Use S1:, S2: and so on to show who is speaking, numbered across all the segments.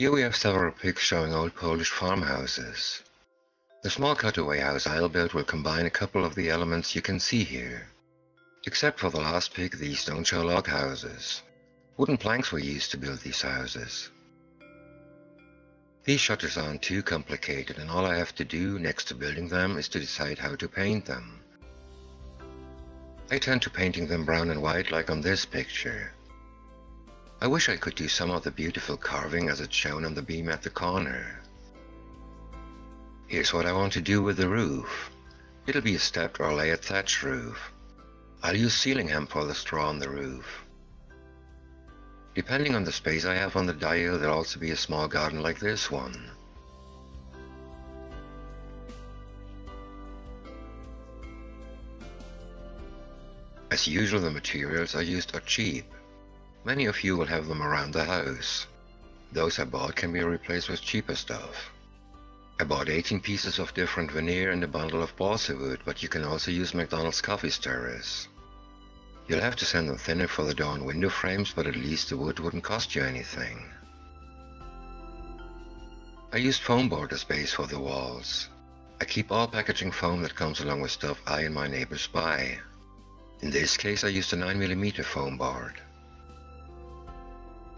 S1: Here we have several pics showing old Polish farmhouses. The small cutaway house I'll build will combine a couple of the elements you can see here. Except for the last pic, these don't show log houses. Wooden planks were used to build these houses. These shutters aren't too complicated and all I have to do next to building them is to decide how to paint them. I tend to painting them brown and white like on this picture. I wish I could do some of the beautiful carving as it's shown on the beam at the corner. Here's what I want to do with the roof. It'll be a stepped or layered thatch roof. I'll use sealing hemp for the straw on the roof. Depending on the space I have on the dio, there'll also be a small garden like this one. As usual, the materials I used are cheap. Many of you will have them around the house. Those I bought can be replaced with cheaper stuff. I bought 18 pieces of different veneer and a bundle of balsa wood, but you can also use McDonald's coffee stirrers. You'll have to send them thinner for the door and window frames, but at least the wood wouldn't cost you anything. I used foam board as base for the walls. I keep all packaging foam that comes along with stuff I and my neighbors buy. In this case I used a 9mm foam board.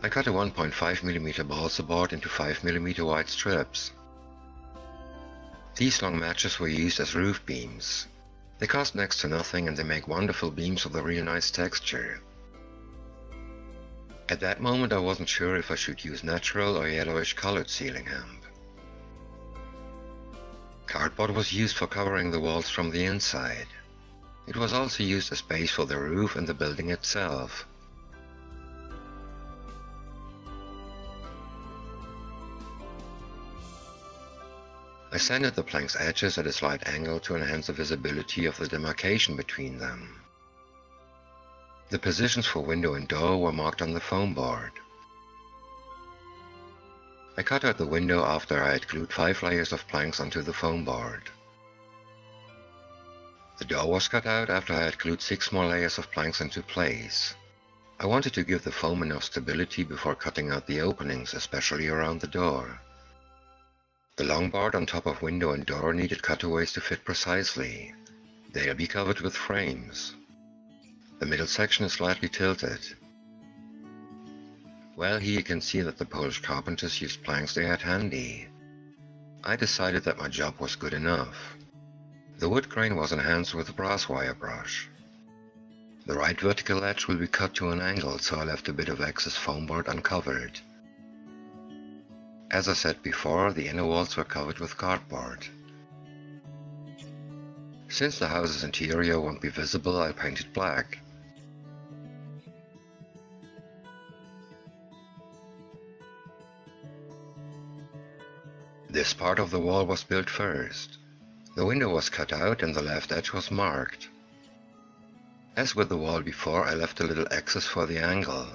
S1: I cut a 1.5mm balsa board into 5mm wide strips. These long matches were used as roof beams. They cost next to nothing and they make wonderful beams with a real nice texture. At that moment I wasn't sure if I should use natural or yellowish colored sealing hemp. Cardboard was used for covering the walls from the inside. It was also used as base for the roof and the building itself. I sanded the plank's edges at a slight angle to enhance the visibility of the demarcation between them. The positions for window and door were marked on the foam board. I cut out the window after I had glued five layers of planks onto the foam board. The door was cut out after I had glued six more layers of planks into place. I wanted to give the foam enough stability before cutting out the openings, especially around the door. The long board on top of window and door needed cutaways to fit precisely. They'll be covered with frames. The middle section is slightly tilted. Well, here you can see that the Polish carpenters used planks they had handy. I decided that my job was good enough. The wood grain was enhanced with a brass wire brush. The right vertical edge will be cut to an angle, so I left a bit of excess foam board uncovered. As I said before, the inner walls were covered with cardboard. Since the house's interior won't be visible, I painted black. This part of the wall was built first. The window was cut out and the left edge was marked. As with the wall before, I left a little excess for the angle.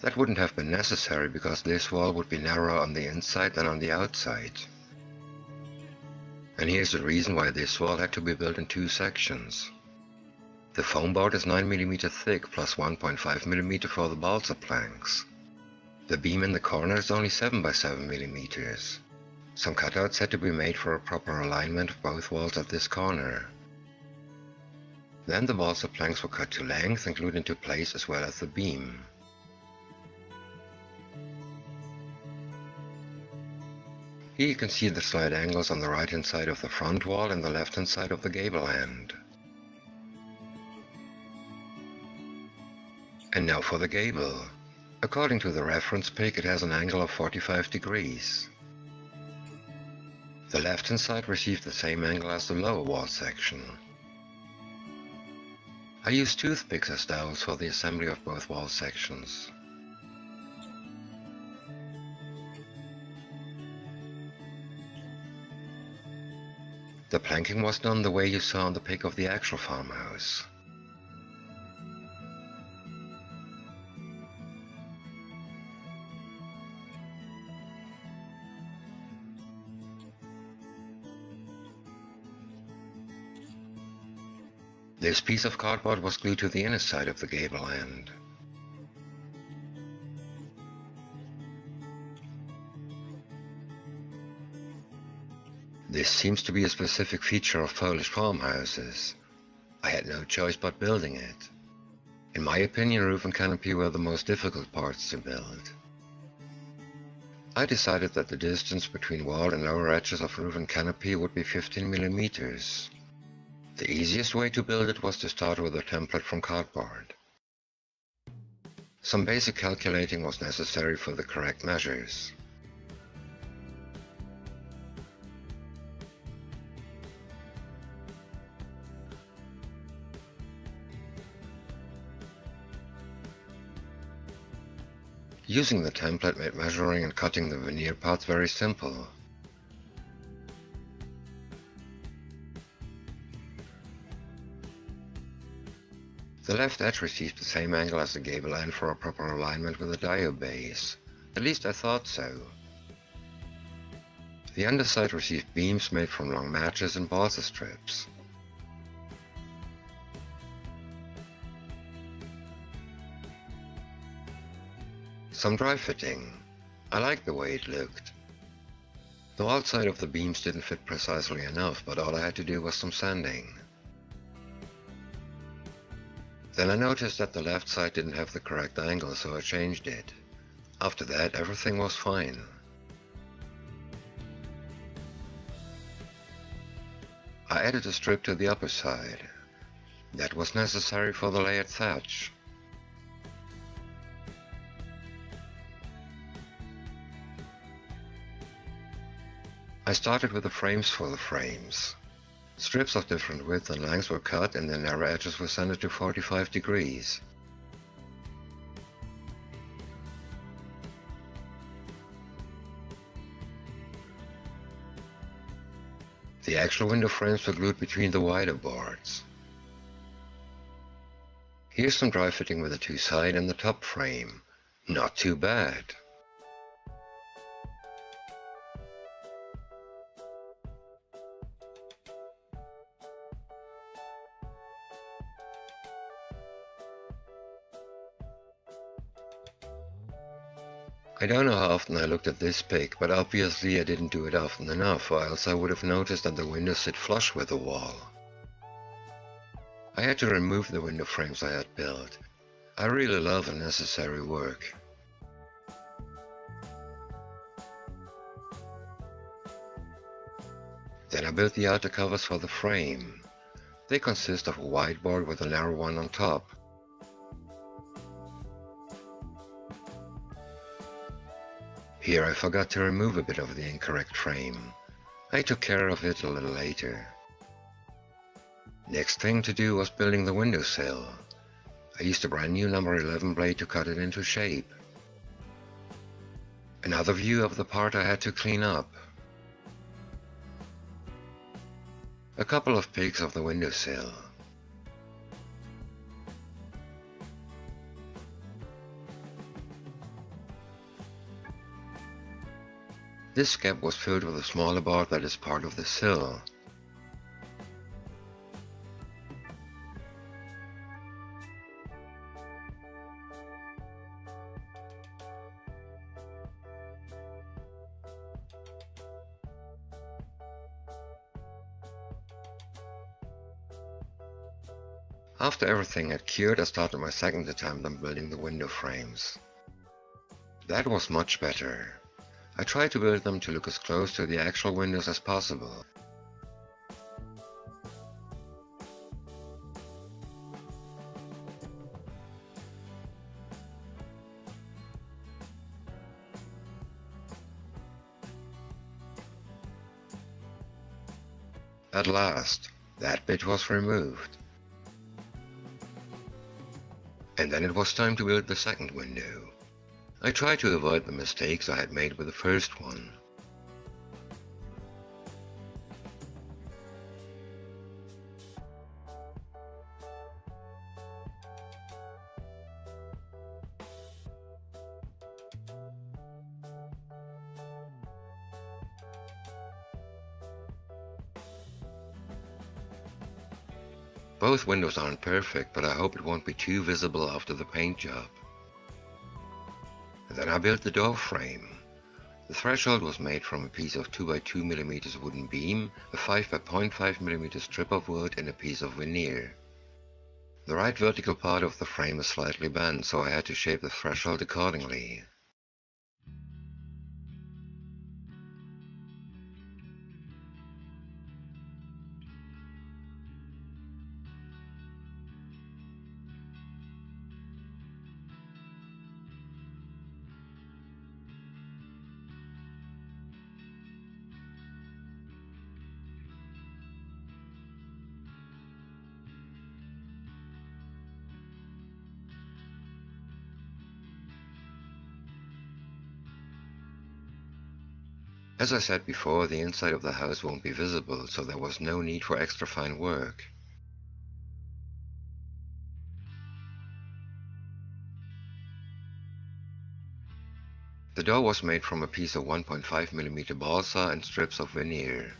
S1: That wouldn't have been necessary because this wall would be narrower on the inside than on the outside. And here's the reason why this wall had to be built in two sections. The foam board is 9mm thick plus 1.5mm for the balsa planks. The beam in the corner is only 7 by 7mm. Some cutouts had to be made for a proper alignment of both walls at this corner. Then the balsa planks were cut to length and glued into place as well as the beam. Here you can see the slight angles on the right hand side of the front wall and the left hand side of the gable end. And now for the gable. According to the reference pic it has an angle of 45 degrees. The left hand side received the same angle as the lower wall section. I used toothpicks as dowels for the assembly of both wall sections. The planking was done the way you saw on the pic of the actual farmhouse. This piece of cardboard was glued to the inner side of the gable end. Seems to be a specific feature of Polish farmhouses. I had no choice but building it. In my opinion, roof and canopy were the most difficult parts to build. I decided that the distance between wall and lower edges of roof and canopy would be 15 millimeters. The easiest way to build it was to start with a template from cardboard. Some basic calculating was necessary for the correct measures. Using the template made measuring and cutting the veneer parts very simple. The left edge received the same angle as the gable end for a proper alignment with the dio base. At least I thought so. The underside received beams made from long matches and balsa strips. Some dry fitting. I liked the way it looked. The outside of the beams didn't fit precisely enough, but all I had to do was some sanding. Then I noticed that the left side didn't have the correct angle, so I changed it. After that, everything was fine. I added a strip to the upper side. That was necessary for the layered thatch. I started with the frames for the frames. Strips of different width and length were cut and the narrow edges were centered to 45 degrees. The actual window frames were glued between the wider boards. Here's some dry fitting with the two side and the top frame. Not too bad. I don't know how often I looked at this pic, but obviously I didn't do it often enough, or else I would have noticed that the windows sit flush with the wall. I had to remove the window frames I had built. I really love unnecessary work. Then I built the outer covers for the frame. They consist of a wide board with a narrow one on top. Here I forgot to remove a bit of the incorrect frame. I took care of it a little later. Next thing to do was building the windowsill. I used a brand new number 11 blade to cut it into shape. Another view of the part I had to clean up. A couple of pics of the windowsill. This gap was filled with a smaller board that is part of the sill. After everything had cured, I started my second attempt on building the window frames. That was much better. I tried to build them to look as close to the actual windows as possible. At last, that bit was removed. And then it was time to build the second window. I tried to avoid the mistakes I had made with the first one. Both windows aren't perfect, but I hope it won't be too visible after the paint job. Then I built the door frame. The threshold was made from a piece of 2x2mm wooden beam, a 5x0.5mm strip of wood and a piece of veneer. The right vertical part of the frame is slightly bent, so I had to shape the threshold accordingly. As I said before, the inside of the house won't be visible, so there was no need for extra fine work. The door was made from a piece of 1.5mm balsa and strips of veneer.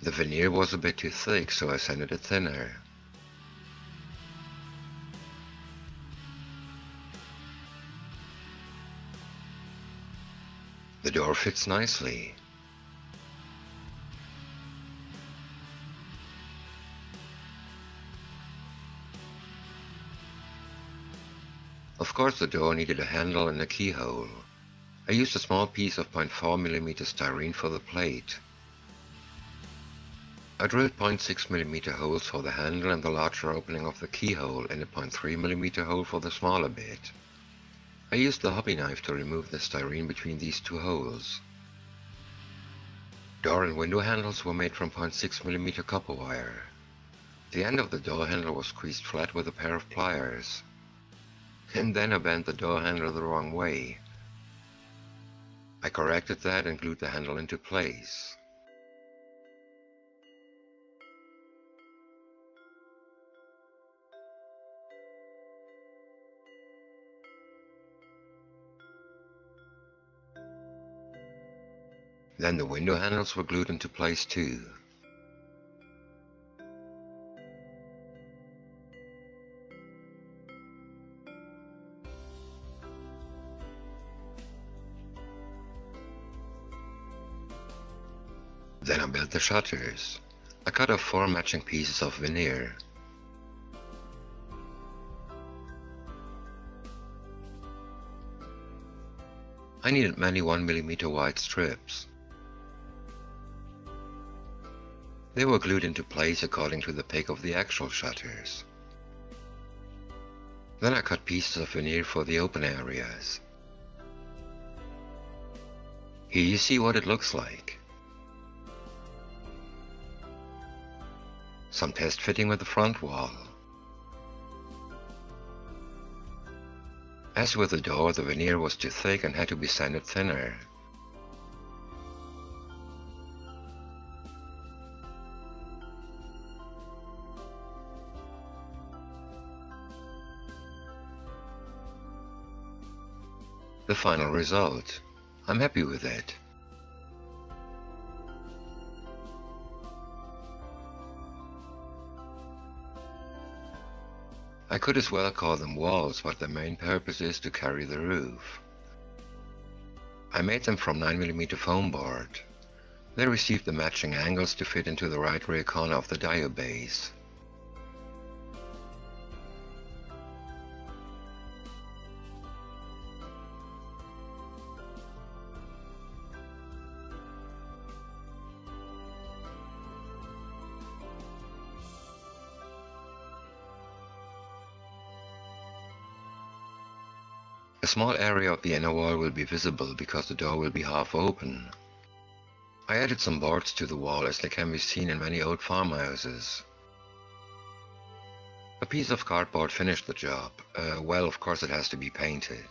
S1: The veneer was a bit too thick, so I sanded it thinner. Fits nicely. Of course the door needed a handle and a keyhole. I used a small piece of 0.4mm styrene for the plate. I drilled 0.6mm holes for the handle and the larger opening of the keyhole and a 0.3mm hole for the smaller bit. I used the hobby knife to remove the styrene between these two holes. Door and window handles were made from 0.6mm copper wire. The end of the door handle was squeezed flat with a pair of pliers. And then I bent the door handle the wrong way. I corrected that and glued the handle into place. Then the window handles were glued into place too. Then I built the shutters. I cut off four matching pieces of veneer. I needed many 1mm wide strips. They were glued into place according to the pic of the actual shutters. Then I cut pieces of veneer for the open areas. Here you see what it looks like. Some test fitting with the front wall. As with the door, the veneer was too thick and had to be sanded thinner. Final result. I'm happy with that. I could as well call them walls, but their main purpose is to carry the roof. I made them from 9mm foam board. They received the matching angles to fit into the right rear corner of the dio A small area of the inner wall will be visible because the door will be half open. I added some boards to the wall as they can be seen in many old farmhouses. A piece of cardboard finished the job. Uh, well, of course it has to be painted.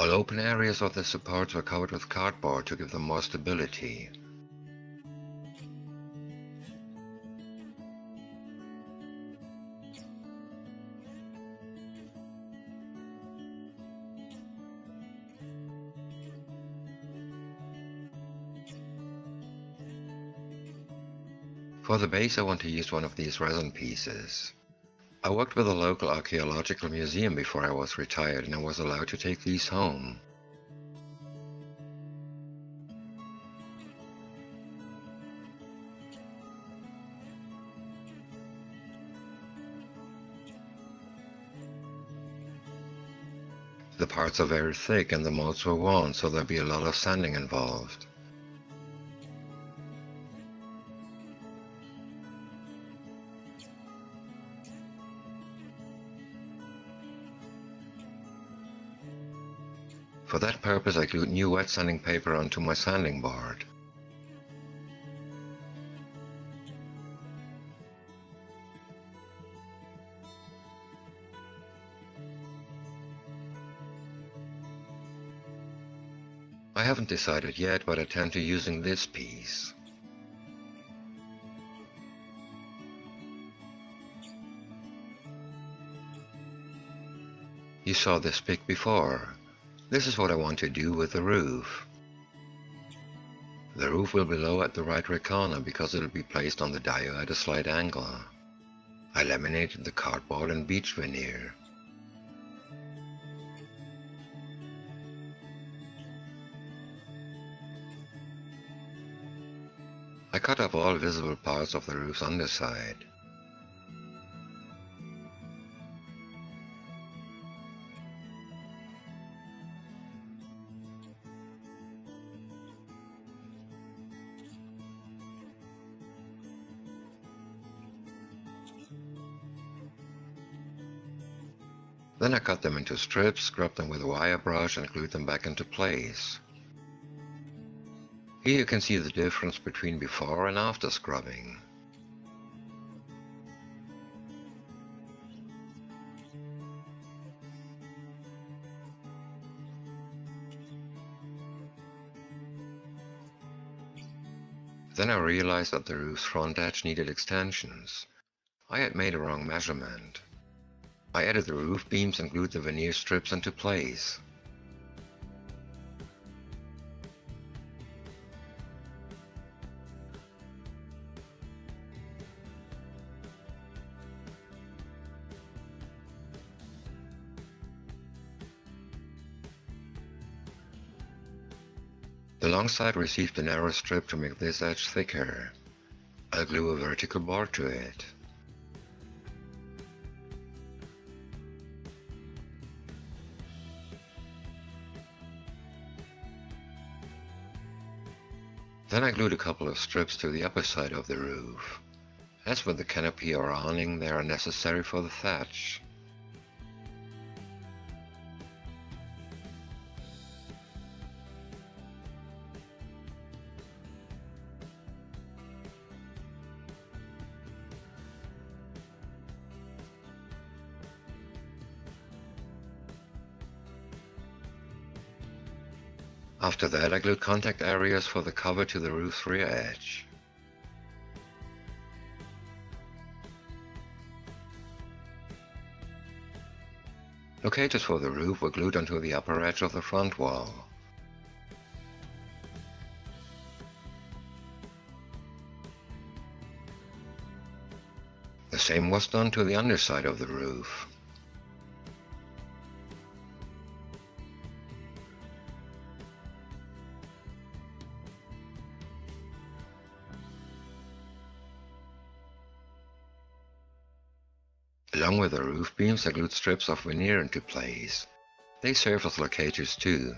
S1: All open areas of the supports were covered with cardboard to give them more stability. For the base I want to use one of these resin pieces. I worked with a local archaeological museum before I was retired and I was allowed to take these home. The parts are very thick and the molds were worn so there'll be a lot of sanding involved. For that purpose I glued new wet sanding paper onto my sanding board. I haven't decided yet, but I tend to using this piece. You saw this pic before. This is what I want to do with the roof. The roof will be low at the right corner because it will be placed on the dio at a slight angle. I laminated the cardboard and beech veneer. I cut off all visible parts of the roof's underside. Then I cut them into strips, scrubbed them with a wire brush and glued them back into place. Here you can see the difference between before and after scrubbing. Then I realized that the roof's front edge needed extensions. I had made a wrong measurement. I added the roof beams and glued the veneer strips into place. The long side received a narrow strip to make this edge thicker. I glue a vertical bar to it. Then I glued a couple of strips to the upper side of the roof. As with the canopy or awning, they are necessary for the thatch. After that I glued contact areas for the cover to the roof's rear edge. Locators for the roof were glued onto the upper edge of the front wall. The same was done to the underside of the roof. Beams I glued strips of veneer into place. They serve as locators too.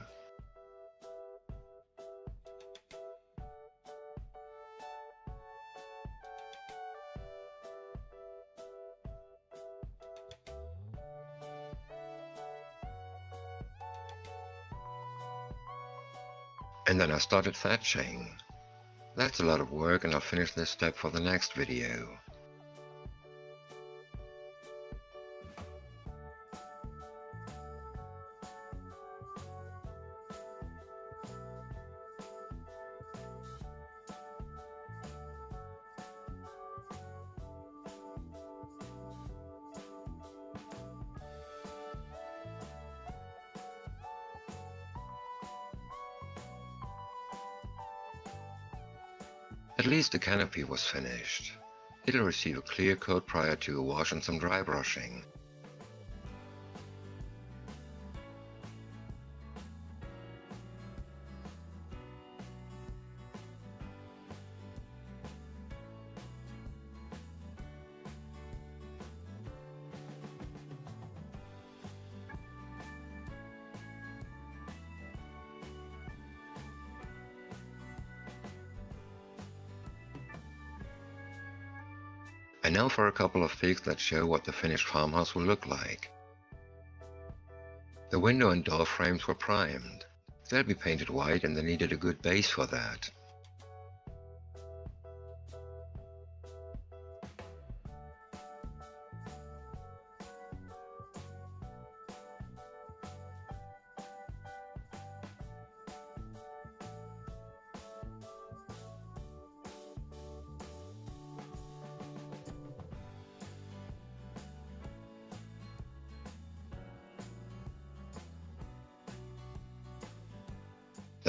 S1: And then I started thatching. That's a lot of work and I'll finish this step for the next video. The canopy was finished. It'll receive a clear coat prior to a wash and some dry brushing. Now for a couple of pics that show what the finished farmhouse will look like. The window and door frames were primed. They'll be painted white and they needed a good base for that.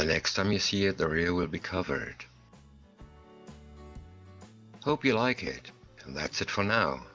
S1: The next time you see it, the rear will be covered. Hope you like it, and that's it for now.